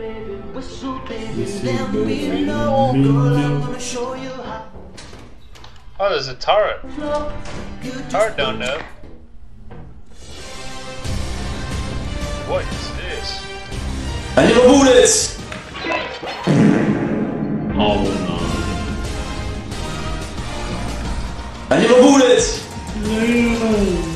baby, whistle, baby, let me know, oh, girl, I'm gonna show you how. Oh, there's a turret. Turret down there. What is this? I need bullets! Oh no. I need bullets! No.